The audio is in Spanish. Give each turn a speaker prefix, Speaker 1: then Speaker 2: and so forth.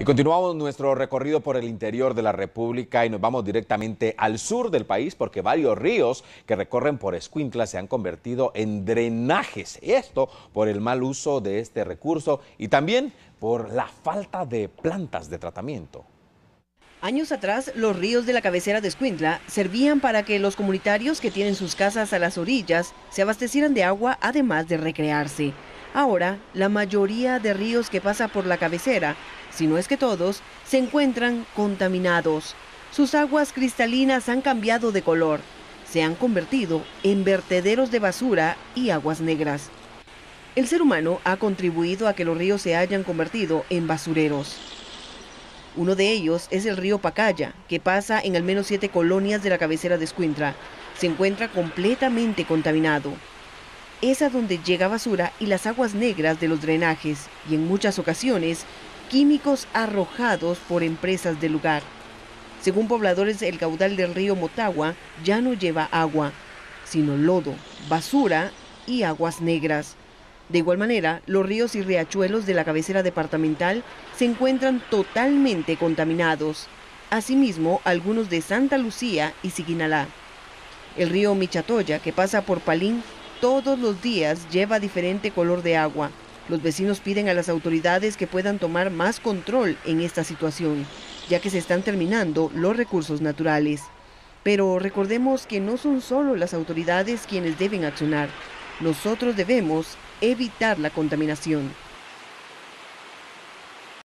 Speaker 1: Y continuamos nuestro recorrido por el interior de la República y nos vamos directamente al sur del país porque varios ríos que recorren por Escuintla se han convertido en drenajes. Esto por el mal uso de este recurso y también por la falta de plantas de tratamiento.
Speaker 2: Años atrás, los ríos de la cabecera de Escuintla servían para que los comunitarios que tienen sus casas a las orillas se abastecieran de agua además de recrearse. Ahora, la mayoría de ríos que pasa por la cabecera, si no es que todos, se encuentran contaminados. Sus aguas cristalinas han cambiado de color, se han convertido en vertederos de basura y aguas negras. El ser humano ha contribuido a que los ríos se hayan convertido en basureros. Uno de ellos es el río Pacaya, que pasa en al menos siete colonias de la cabecera de Escuintla. Se encuentra completamente contaminado es a donde llega basura y las aguas negras de los drenajes y en muchas ocasiones químicos arrojados por empresas del lugar. Según pobladores, el caudal del río Motagua ya no lleva agua, sino lodo, basura y aguas negras. De igual manera, los ríos y riachuelos de la cabecera departamental se encuentran totalmente contaminados. Asimismo, algunos de Santa Lucía y Siquinalá. El río Michatoya, que pasa por Palín, todos los días lleva diferente color de agua. Los vecinos piden a las autoridades que puedan tomar más control en esta situación, ya que se están terminando los recursos naturales. Pero recordemos que no son solo las autoridades quienes deben accionar. Nosotros debemos evitar la contaminación.